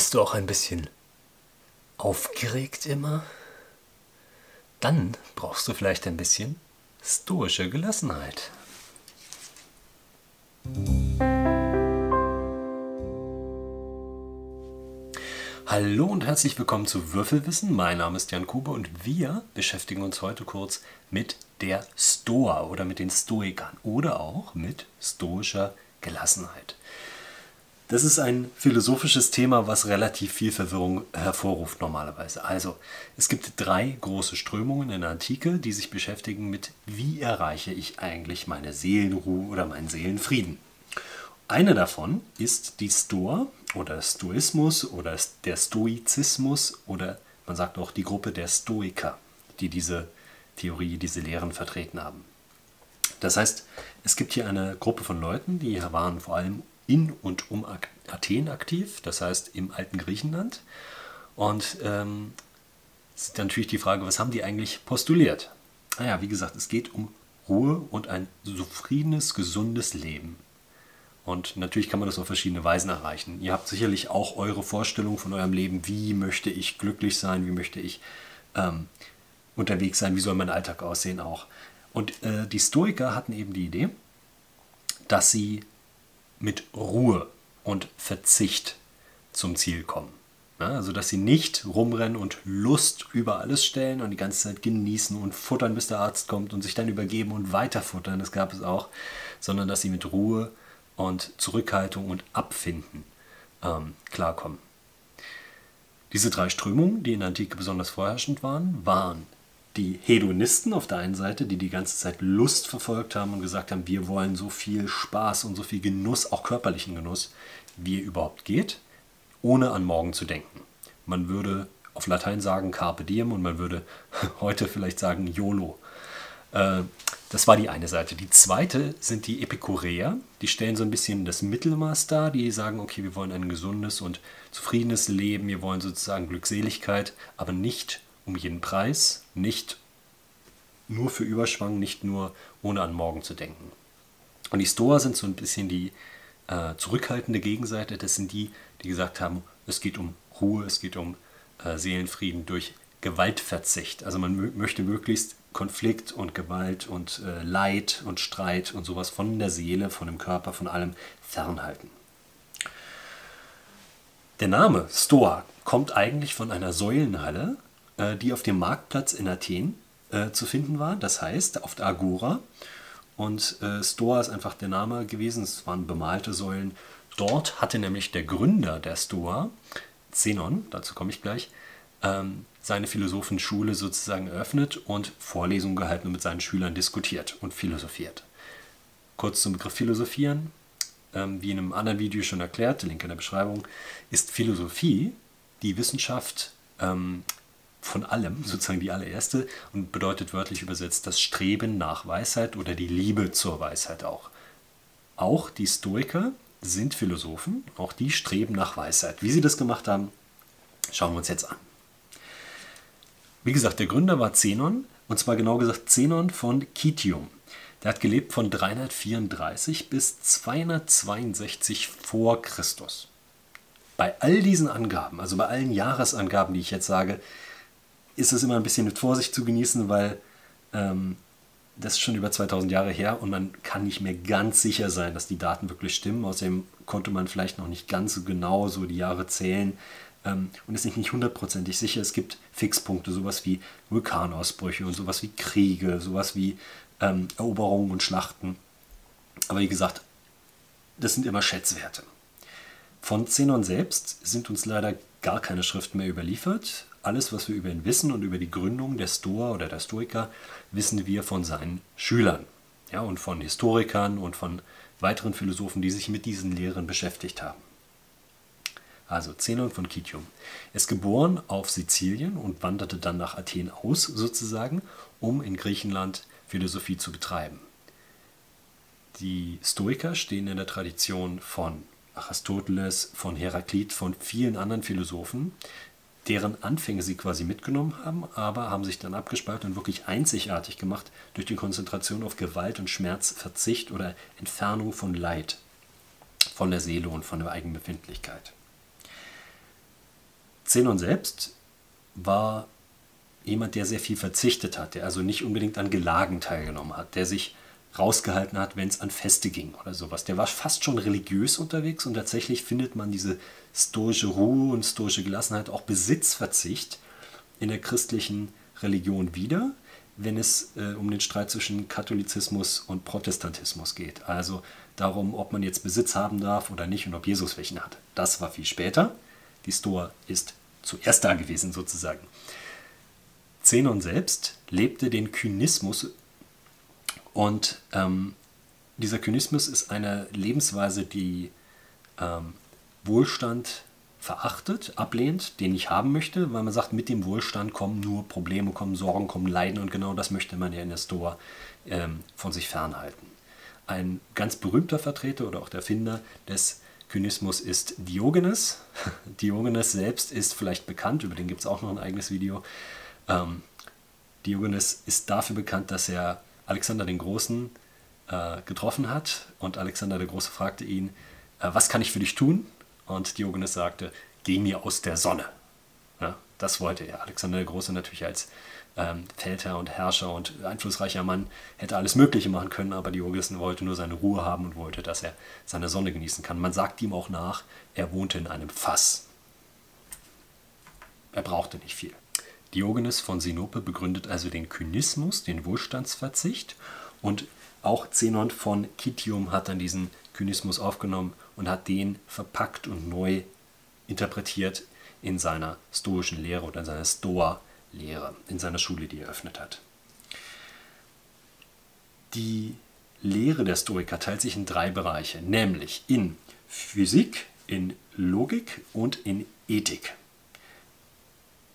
Bist du auch ein bisschen aufgeregt immer? Dann brauchst du vielleicht ein bisschen stoische Gelassenheit. Hallo und herzlich willkommen zu Würfelwissen. Mein Name ist Jan Kuber und wir beschäftigen uns heute kurz mit der Stoa oder mit den Stoikern oder auch mit stoischer Gelassenheit. Das ist ein philosophisches Thema, was relativ viel Verwirrung hervorruft normalerweise. Also, es gibt drei große Strömungen in der Antike, die sich beschäftigen mit, wie erreiche ich eigentlich meine Seelenruhe oder meinen Seelenfrieden. Eine davon ist die Stoa oder Stoismus oder der Stoizismus oder man sagt auch die Gruppe der Stoiker, die diese Theorie, diese Lehren vertreten haben. Das heißt, es gibt hier eine Gruppe von Leuten, die waren vor allem in und um Athen aktiv, das heißt im alten Griechenland. Und ähm, ist natürlich die Frage, was haben die eigentlich postuliert? Naja, wie gesagt, es geht um Ruhe und ein zufriedenes, gesundes Leben. Und natürlich kann man das auf verschiedene Weisen erreichen. Ihr habt sicherlich auch eure Vorstellung von eurem Leben. Wie möchte ich glücklich sein? Wie möchte ich ähm, unterwegs sein? Wie soll mein Alltag aussehen auch? Und äh, die Stoiker hatten eben die Idee, dass sie mit Ruhe und Verzicht zum Ziel kommen. Ja, also, dass sie nicht rumrennen und Lust über alles stellen und die ganze Zeit genießen und futtern, bis der Arzt kommt und sich dann übergeben und weiter futtern, das gab es auch, sondern dass sie mit Ruhe und Zurückhaltung und Abfinden ähm, klarkommen. Diese drei Strömungen, die in der Antike besonders vorherrschend waren, waren die Hedonisten auf der einen Seite, die die ganze Zeit Lust verfolgt haben und gesagt haben, wir wollen so viel Spaß und so viel Genuss, auch körperlichen Genuss, wie überhaupt geht, ohne an morgen zu denken. Man würde auf Latein sagen Carpe Diem und man würde heute vielleicht sagen YOLO. Äh, das war die eine Seite. Die zweite sind die Epikureer. Die stellen so ein bisschen das Mittelmaß dar. Die sagen, okay, wir wollen ein gesundes und zufriedenes Leben. Wir wollen sozusagen Glückseligkeit, aber nicht um jeden Preis, nicht nur für Überschwang, nicht nur ohne an morgen zu denken. Und die Stoa sind so ein bisschen die äh, zurückhaltende Gegenseite. Das sind die, die gesagt haben, es geht um Ruhe, es geht um äh, Seelenfrieden durch Gewaltverzicht. Also man möchte möglichst Konflikt und Gewalt und äh, Leid und Streit und sowas von der Seele, von dem Körper, von allem fernhalten. Der Name Stoa kommt eigentlich von einer Säulenhalle, die auf dem Marktplatz in Athen äh, zu finden war. Das heißt, auf der Agora. Und äh, Stoa ist einfach der Name gewesen. Es waren bemalte Säulen. Dort hatte nämlich der Gründer der Stoa, Zenon, dazu komme ich gleich, ähm, seine Philosophenschule sozusagen eröffnet und Vorlesungen gehalten und mit seinen Schülern diskutiert und philosophiert. Kurz zum Begriff Philosophieren. Ähm, wie in einem anderen Video schon erklärt, Link in der Beschreibung, ist Philosophie die Wissenschaft ähm, von allem, sozusagen die allererste, und bedeutet wörtlich übersetzt das Streben nach Weisheit oder die Liebe zur Weisheit auch. Auch die Stoiker sind Philosophen, auch die streben nach Weisheit. Wie sie das gemacht haben, schauen wir uns jetzt an. Wie gesagt, der Gründer war Zenon, und zwar genau gesagt Zenon von Kitium. Der hat gelebt von 334 bis 262 vor Christus. Bei all diesen Angaben, also bei allen Jahresangaben, die ich jetzt sage, ist es immer ein bisschen mit Vorsicht zu genießen, weil ähm, das ist schon über 2000 Jahre her und man kann nicht mehr ganz sicher sein, dass die Daten wirklich stimmen. Außerdem konnte man vielleicht noch nicht ganz so genau so die Jahre zählen ähm, und ist nicht hundertprozentig sicher. Es gibt Fixpunkte, sowas wie Vulkanausbrüche und sowas wie Kriege, sowas wie ähm, Eroberungen und Schlachten. Aber wie gesagt, das sind immer Schätzwerte. Von Zenon selbst sind uns leider gar keine Schriften mehr überliefert. Alles, was wir über ihn wissen und über die Gründung der Stoa oder der Stoiker, wissen wir von seinen Schülern ja, und von Historikern und von weiteren Philosophen, die sich mit diesen Lehren beschäftigt haben also Zenon von Kitium. Er ist geboren auf Sizilien und wanderte dann nach Athen aus, sozusagen, um in Griechenland Philosophie zu betreiben. Die Stoiker stehen in der Tradition von Aristoteles, von Heraklit, von vielen anderen Philosophen, deren Anfänge sie quasi mitgenommen haben, aber haben sich dann abgespalten und wirklich einzigartig gemacht durch die Konzentration auf Gewalt und Schmerz, Verzicht oder Entfernung von Leid von der Seele und von der Eigenbefindlichkeit. Zenon selbst war jemand, der sehr viel verzichtet hat, der also nicht unbedingt an Gelagen teilgenommen hat, der sich rausgehalten hat, wenn es an Feste ging oder sowas. Der war fast schon religiös unterwegs und tatsächlich findet man diese stoische Ruhe und stoische Gelassenheit, auch Besitzverzicht in der christlichen Religion wieder, wenn es äh, um den Streit zwischen Katholizismus und Protestantismus geht. Also darum, ob man jetzt Besitz haben darf oder nicht und ob Jesus welchen hat. Das war viel später. Die Stoa ist zuerst da gewesen sozusagen. Zenon selbst lebte den Kynismus und ähm, dieser Kynismus ist eine Lebensweise, die ähm, Wohlstand verachtet, ablehnt, den ich haben möchte, weil man sagt, mit dem Wohlstand kommen nur Probleme, kommen Sorgen, kommen Leiden und genau das möchte man ja in der Stoa ähm, von sich fernhalten. Ein ganz berühmter Vertreter oder auch der Erfinder des Kynismus ist Diogenes. Diogenes selbst ist vielleicht bekannt, über den gibt es auch noch ein eigenes Video. Ähm, Diogenes ist dafür bekannt, dass er Alexander den Großen äh, getroffen hat und Alexander der Große fragte ihn, äh, was kann ich für dich tun? Und Diogenes sagte, geh mir aus der Sonne. Ja, das wollte er. Alexander der Große natürlich als ähm, Feldherr und Herrscher und einflussreicher Mann hätte alles Mögliche machen können, aber Diogenes wollte nur seine Ruhe haben und wollte, dass er seine Sonne genießen kann. Man sagt ihm auch nach, er wohnte in einem Fass. Er brauchte nicht viel. Diogenes von Sinope begründet also den Kynismus, den Wohlstandsverzicht und auch Zenon von Kitium hat dann diesen Kynismus aufgenommen und hat den verpackt und neu interpretiert in seiner stoischen Lehre oder in seiner Stoa-Lehre, in seiner Schule, die er eröffnet hat. Die Lehre der Stoiker teilt sich in drei Bereiche, nämlich in Physik, in Logik und in Ethik.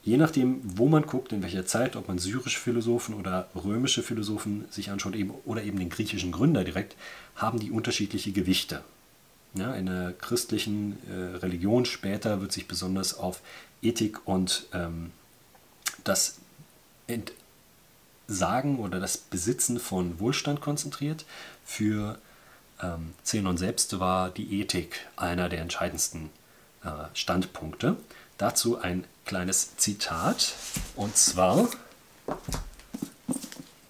Je nachdem, wo man guckt, in welcher Zeit, ob man syrische Philosophen oder römische Philosophen sich anschaut eben, oder eben den griechischen Gründer direkt, haben die unterschiedliche Gewichte. Ja, in der christlichen äh, Religion später wird sich besonders auf Ethik und ähm, das Entsagen oder das Besitzen von Wohlstand konzentriert. Für ähm, Zenon selbst war die Ethik einer der entscheidendsten äh, Standpunkte. Dazu ein kleines Zitat und zwar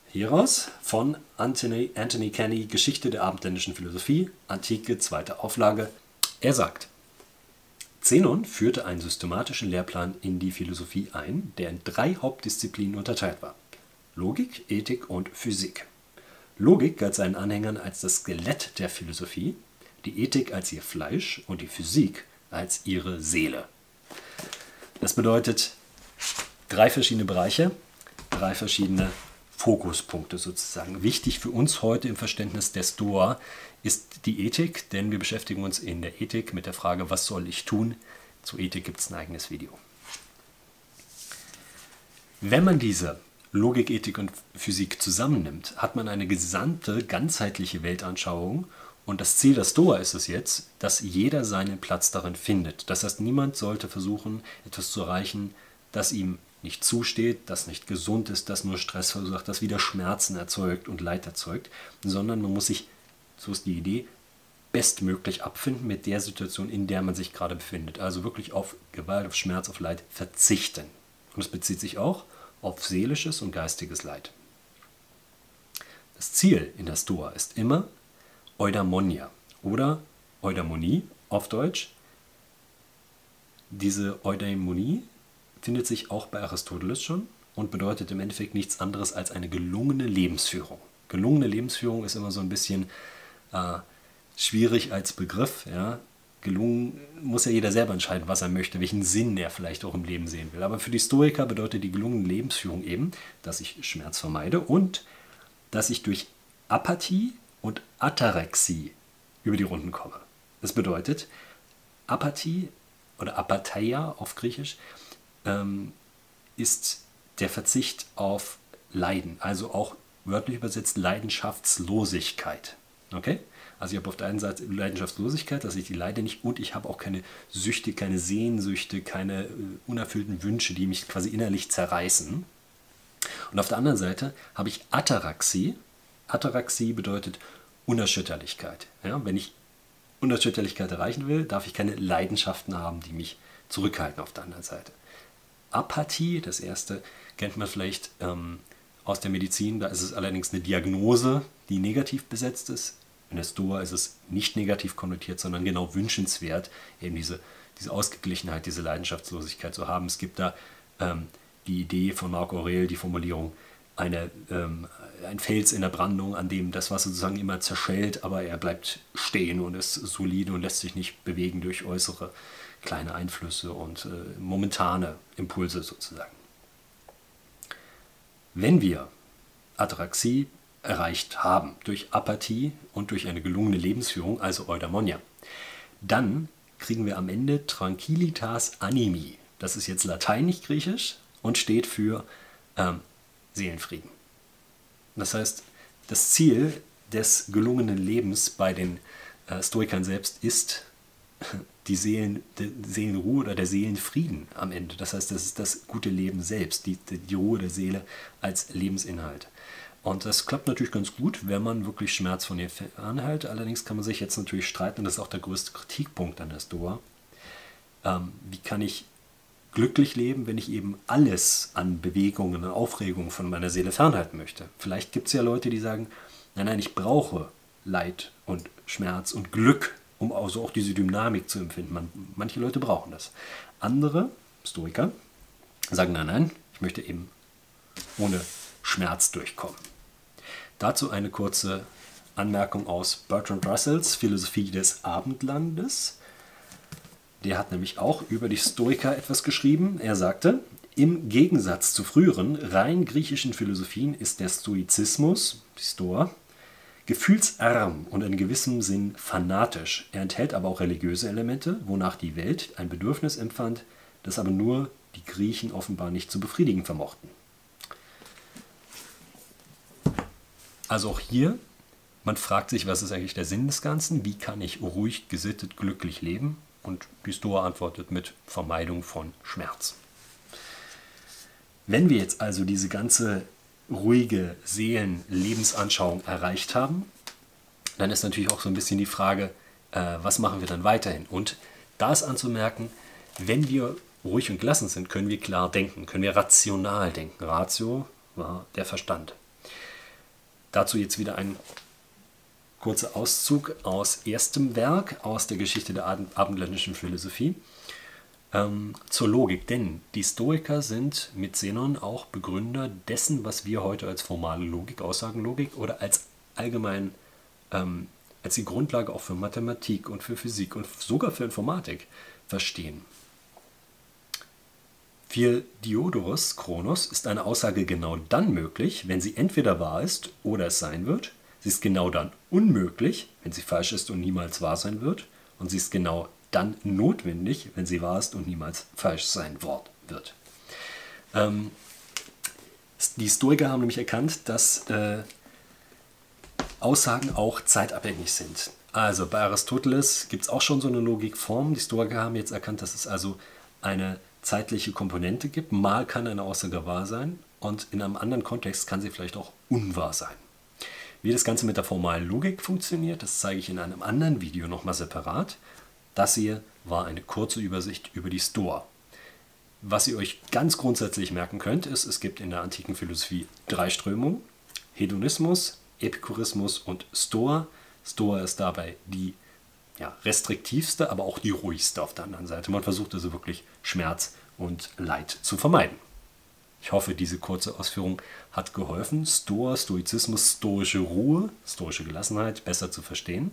hieraus von Anthony, Anthony Kenny, Geschichte der abendländischen Philosophie, Antike, zweite Auflage. Er sagt, Zenon führte einen systematischen Lehrplan in die Philosophie ein, der in drei Hauptdisziplinen unterteilt war. Logik, Ethik und Physik. Logik galt seinen Anhängern als das Skelett der Philosophie, die Ethik als ihr Fleisch und die Physik als ihre Seele. Das bedeutet drei verschiedene Bereiche, drei verschiedene Fokuspunkte sozusagen. Wichtig für uns heute im Verständnis der Stoa ist die Ethik, denn wir beschäftigen uns in der Ethik mit der Frage, was soll ich tun? Zu Ethik gibt es ein eigenes Video. Wenn man diese Logik, Ethik und Physik zusammennimmt, hat man eine gesamte, ganzheitliche Weltanschauung und das Ziel der Stoa ist es jetzt, dass jeder seinen Platz darin findet. Das heißt, niemand sollte versuchen, etwas zu erreichen, das ihm nicht zusteht, das nicht gesund ist, das nur Stress verursacht, das wieder Schmerzen erzeugt und Leid erzeugt, sondern man muss sich, so ist die Idee, bestmöglich abfinden mit der Situation, in der man sich gerade befindet. Also wirklich auf Gewalt, auf Schmerz, auf Leid verzichten. Und es bezieht sich auch auf seelisches und geistiges Leid. Das Ziel in der Stoa ist immer Eudaimonia oder Eudaimonie auf Deutsch. Diese Eudaimonie findet sich auch bei Aristoteles schon und bedeutet im Endeffekt nichts anderes als eine gelungene Lebensführung. Gelungene Lebensführung ist immer so ein bisschen äh, schwierig als Begriff. Ja? Gelungen muss ja jeder selber entscheiden, was er möchte, welchen Sinn er vielleicht auch im Leben sehen will. Aber für die Stoiker bedeutet die gelungene Lebensführung eben, dass ich Schmerz vermeide und dass ich durch Apathie und Ataraxie über die Runden komme. Das bedeutet, Apathie oder Apatheia auf Griechisch ähm, ist der Verzicht auf Leiden, also auch wörtlich übersetzt Leidenschaftslosigkeit. Okay? Also ich habe auf der einen Seite Leidenschaftslosigkeit, dass ich die Leide nicht und ich habe auch keine Süchte, keine Sehnsüchte, keine äh, unerfüllten Wünsche, die mich quasi innerlich zerreißen. Und auf der anderen Seite habe ich Ataraxie. Ataraxie bedeutet Unerschütterlichkeit. Ja? Wenn ich Unerschütterlichkeit erreichen will, darf ich keine Leidenschaften haben, die mich zurückhalten auf der anderen Seite. Apathie, das erste, kennt man vielleicht ähm, aus der Medizin. Da ist es allerdings eine Diagnose, die negativ besetzt ist. In der Stoa ist es nicht negativ konnotiert, sondern genau wünschenswert, eben diese, diese Ausgeglichenheit, diese Leidenschaftslosigkeit zu haben. Es gibt da ähm, die Idee von Marc Aurel, die Formulierung, eine, ähm, ein Fels in der Brandung, an dem das Wasser sozusagen immer zerschellt, aber er bleibt stehen und ist solide und lässt sich nicht bewegen durch äußere kleine Einflüsse und äh, momentane Impulse sozusagen. Wenn wir Ataraxie erreicht haben durch Apathie und durch eine gelungene Lebensführung, also Eudaimonia, dann kriegen wir am Ende Tranquilitas Animi. Das ist jetzt Latein, nicht Griechisch und steht für ähm, Seelenfrieden. Das heißt, das Ziel des gelungenen Lebens bei den äh, Stoikern selbst ist die, Seelen, die Seelenruhe oder der Seelenfrieden am Ende. Das heißt, das ist das gute Leben selbst, die, die Ruhe der Seele als Lebensinhalt. Und das klappt natürlich ganz gut, wenn man wirklich Schmerz von ihr anhält. Allerdings kann man sich jetzt natürlich streiten, und das ist auch der größte Kritikpunkt an der Stoa. Ähm, wie kann ich glücklich leben, wenn ich eben alles an Bewegungen und Aufregungen von meiner Seele fernhalten möchte? Vielleicht gibt es ja Leute, die sagen, nein, nein, ich brauche Leid und Schmerz und Glück um also auch diese Dynamik zu empfinden. Man, manche Leute brauchen das. Andere, Stoiker, sagen, nein, nein, ich möchte eben ohne Schmerz durchkommen. Dazu eine kurze Anmerkung aus Bertrand Russells Philosophie des Abendlandes. Der hat nämlich auch über die Stoiker etwas geschrieben. Er sagte, im Gegensatz zu früheren rein griechischen Philosophien ist der Stoizismus, die Stoa, Gefühlsarm und in gewissem Sinn fanatisch. Er enthält aber auch religiöse Elemente, wonach die Welt ein Bedürfnis empfand, das aber nur die Griechen offenbar nicht zu befriedigen vermochten. Also auch hier, man fragt sich, was ist eigentlich der Sinn des Ganzen? Wie kann ich ruhig, gesittet, glücklich leben? Und die Stoa antwortet mit Vermeidung von Schmerz. Wenn wir jetzt also diese ganze ruhige Seelen-Lebensanschauung erreicht haben, dann ist natürlich auch so ein bisschen die Frage, äh, was machen wir dann weiterhin? Und da ist anzumerken, wenn wir ruhig und gelassen sind, können wir klar denken, können wir rational denken. Ratio war der Verstand. Dazu jetzt wieder ein kurzer Auszug aus erstem Werk aus der Geschichte der abendländischen Philosophie ähm, zur Logik. Denn die Stoiker sind mit Zenon auch Begründer dessen, was wir heute als formale Logik, Aussagenlogik oder als allgemein ähm, als die Grundlage auch für Mathematik und für Physik und sogar für Informatik verstehen. Für Diodorus Kronos ist eine Aussage genau dann möglich, wenn sie entweder wahr ist oder es sein wird. Sie ist genau dann unmöglich, wenn sie falsch ist und niemals wahr sein wird. Und sie ist genau dann notwendig, wenn sie wahr ist und niemals falsch sein Wort wird. Ähm, die Stoiker haben nämlich erkannt, dass äh, Aussagen auch zeitabhängig sind. Also bei Aristoteles gibt es auch schon so eine Logikform. Die Stoiker haben jetzt erkannt, dass es also eine zeitliche Komponente gibt. Mal kann eine Aussage wahr sein und in einem anderen Kontext kann sie vielleicht auch unwahr sein. Wie das Ganze mit der formalen Logik funktioniert, das zeige ich in einem anderen Video nochmal separat. Das hier war eine kurze Übersicht über die Stoa. Was ihr euch ganz grundsätzlich merken könnt, ist, es gibt in der antiken Philosophie drei Strömungen. Hedonismus, Epikurismus und Stoa. Stoa ist dabei die ja, restriktivste, aber auch die ruhigste auf der anderen Seite. Man versucht also wirklich Schmerz und Leid zu vermeiden. Ich hoffe, diese kurze Ausführung hat geholfen, Stoa, Stoizismus, stoische Ruhe, stoische Gelassenheit besser zu verstehen.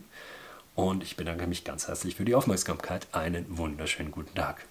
Und ich bedanke mich ganz herzlich für die Aufmerksamkeit. Einen wunderschönen guten Tag.